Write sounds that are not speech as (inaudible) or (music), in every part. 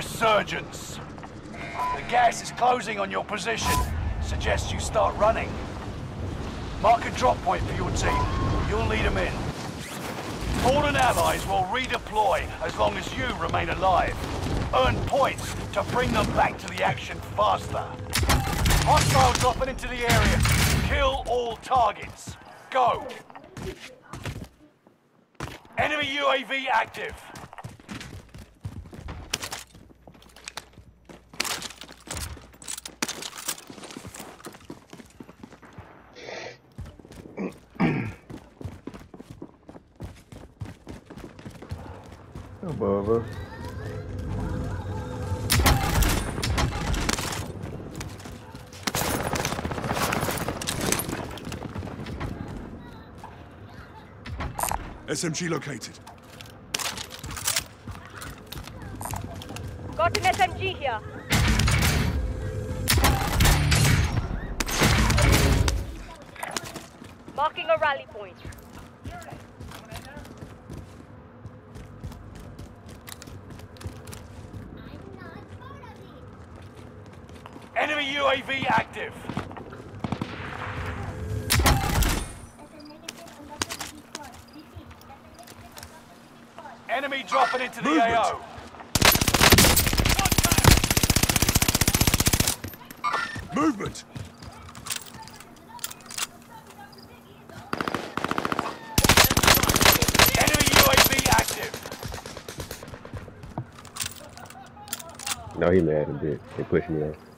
Resurgence. The gas is closing on your position. Suggest you start running. Mark a drop point for your team. You'll lead them in. Fallen allies will redeploy as long as you remain alive. Earn points to bring them back to the action faster. Hostiles dropping into the area. Kill all targets. Go. Enemy UAV active. Above us. SMG located. Got an SMG here. Marking a rally point. Enemy UAV active. Enemy dropping into the Movement. AO. Movement! Enemy UAV active. No, he mad a bit. They pushed me off.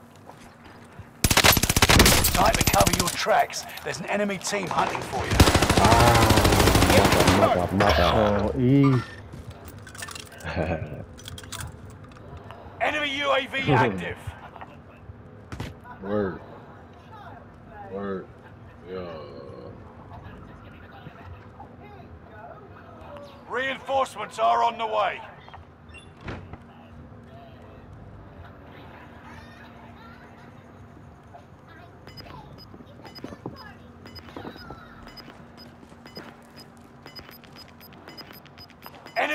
Cover your tracks. There's an enemy team hunting for you. My bad, my bad. Oh, E. Enemy UAV (laughs) active. Word. Word. Yeah. Reinforcements are on the way.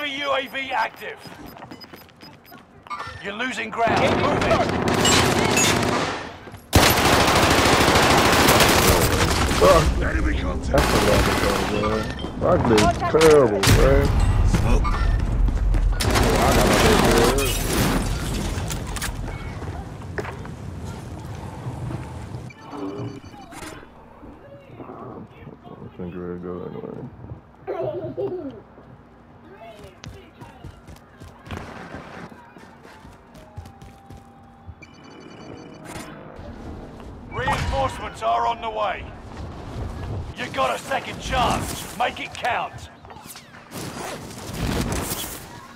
Enemy UAV active. You're losing ground. Move it. Enemy that's a lot of fun, man. Fuck this terrible, man. Smoke! I got my big. Go anyway. On the way. You got a second chance. Make it count.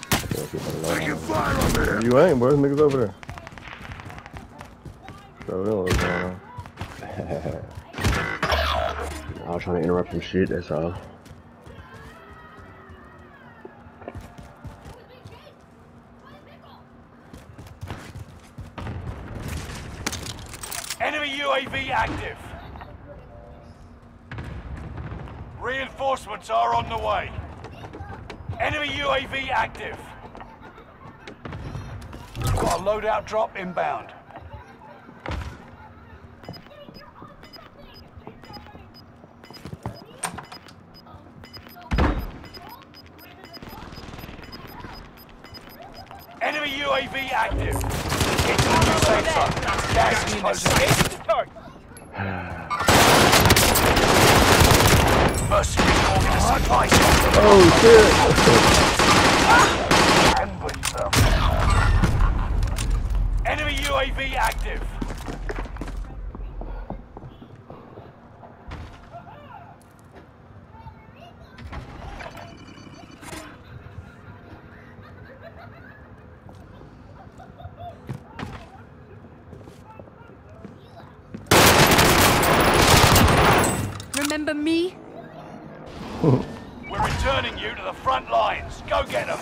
Gotta keep my Taking fire on there! You ain't, boy. Niggas over there. So, they know what's going on. (laughs) I was trying to interrupt some shit, that's all. Are on the way. Enemy UAV active. Got a loadout drop inbound. Enemy UAV active. Get to the safe. Gas is. Oh, shit! Enemy UAV active. Remember me? (laughs) We're returning you to the front lines. Go get them.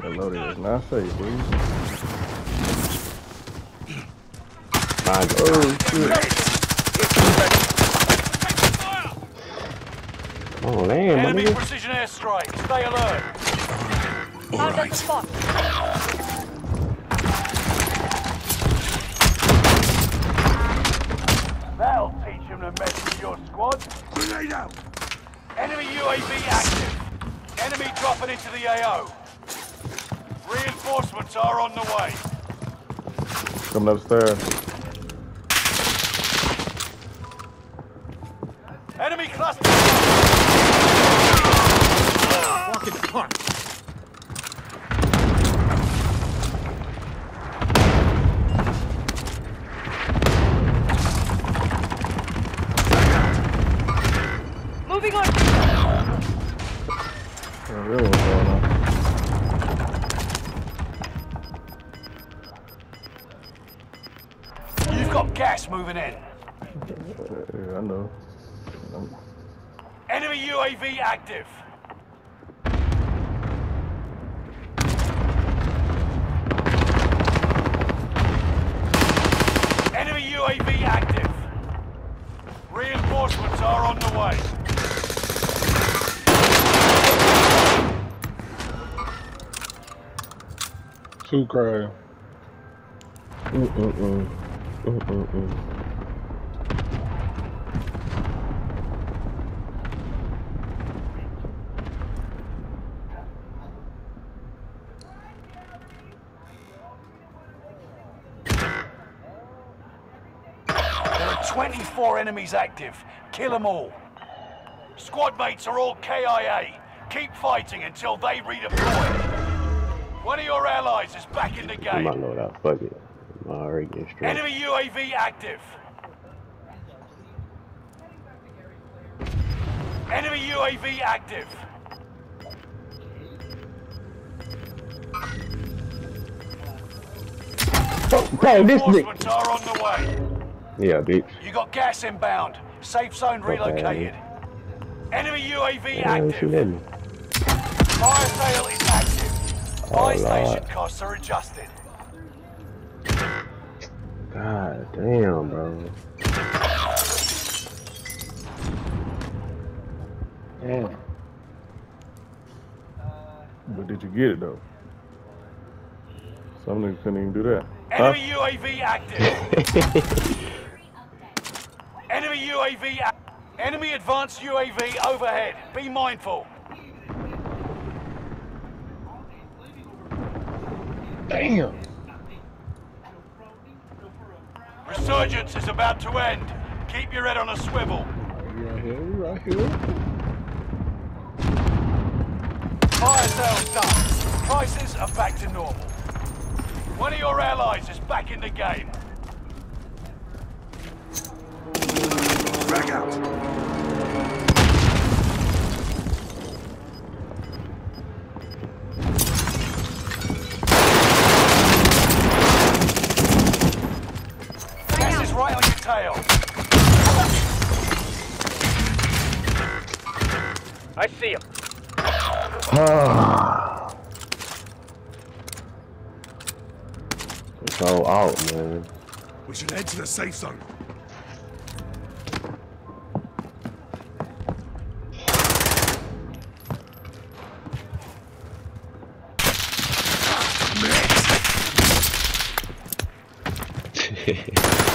That loaded is not safe, eh, dude. Mind. Oh, shit. Oh, damn, my Enemy nigga. precision airstrike. Stay alert. Found us a spot. That'll teach him to mess with your squad. Grenade out! Enemy UAV active. Enemy dropping into the AO. Reinforcements are on the way. Coming upstairs. Enemy cluster. Fucking cunt! Got gas moving in. Yeah, I know. Um, Enemy UAV active. Enemy UAV active. Reinforcements are on the way. Two There are 24 enemies active. Kill them all. Squad mates are all KIA. Keep fighting until they redeploy. One of your allies is back in the game. load out. Fuck it. I'm already getting straight. Enemy UAV active. Enemy UAV active. Bro, this nigga. Are on the way. Yeah, bitch. You got gas inbound. Safe zone relocated. Enemy UAV Why active. letting? Fire sale is active. Fire Oh, station costs are adjusted. God damn, bro. Mm. But did you get it though? Some niggas couldn't even do that. Huh? Enemy UAV active. (laughs) Enemy UAV. a- Enemy advanced UAV overhead. Be mindful. Damn. Resurgence is about to end. Keep your head on a swivel. Right here, right here. Fire sales done. Prices are back to normal. One of your allies is back in the game. Frag out! Tail. I see him. (sighs) It's all out, man. We should head to the safe zone. Payback (laughs) (laughs)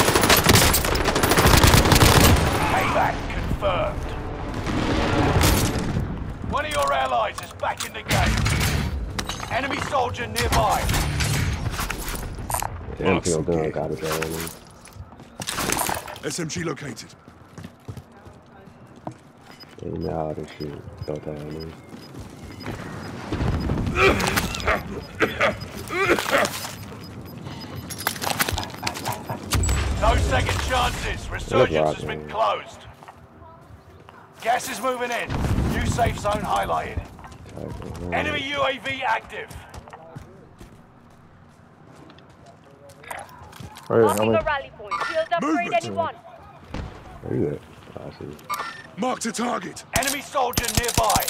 soldier nearby. The MPO gun got it. SMG located. You know how this shit go down, man. No second chances. Resurgence has been closed. Gas is moving in. New safe zone highlighted. Enemy UAV active. Oh, hey, how Marking many? a rally point. Shield upgrade anyone. Where you at? Oh, I see. Marked a target. Enemy soldier nearby.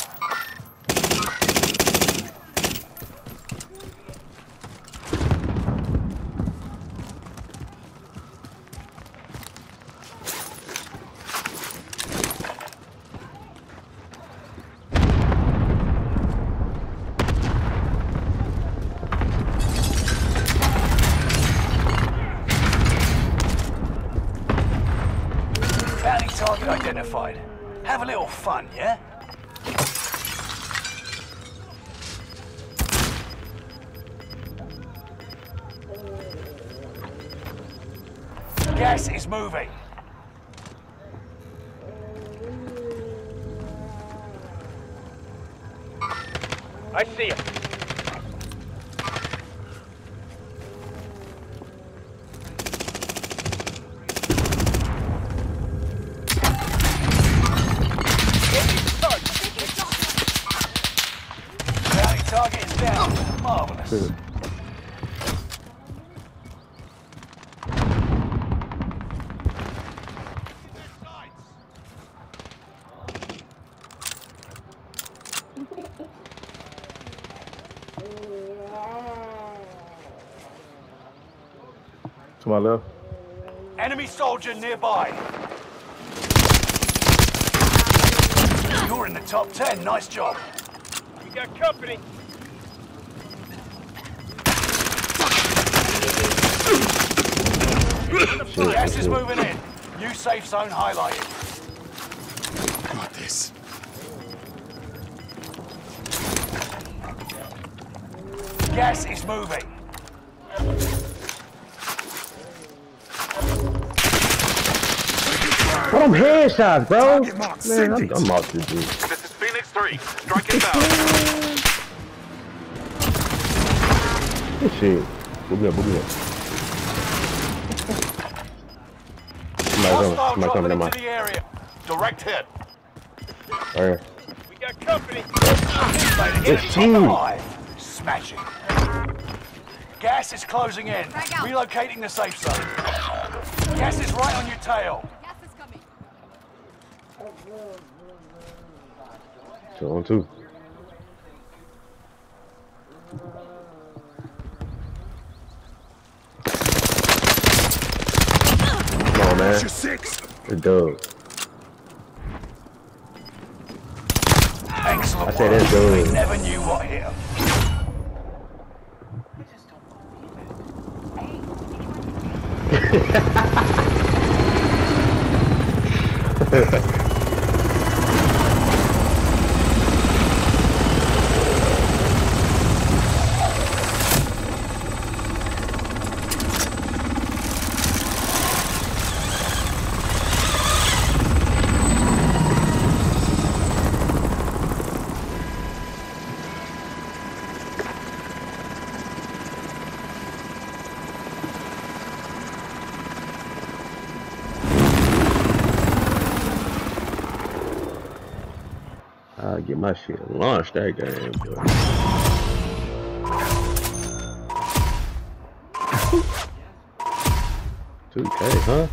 Target identified. Have a little fun, yeah? Gas is moving. I see it. To my left. Enemy soldier nearby. You're in the top 10. Nice job. We got company. Gas is moving in. New safe zone highlighted. Got this. Gas is moving. What I'm headshots, bro. Target marked. Man, I'm, it. I'm off this dude. This is Phoenix 3. Strike it inbound. Good shit. Boot me up, boot me up. Somebody's Hostile coming, somebody's coming dropping in into my. area. Direct hit. Right here. We got company. Mate, in the It's top huge. five. Smashing. Gas is closing in. Relocating the safe zone. Gas is right on your tail. Gas is coming. Two on two. Come on, man. Your dub. I said it's. We never knew what hit 'em. I'll (laughs) get my shit launched that game, boy. (laughs) Two K, huh?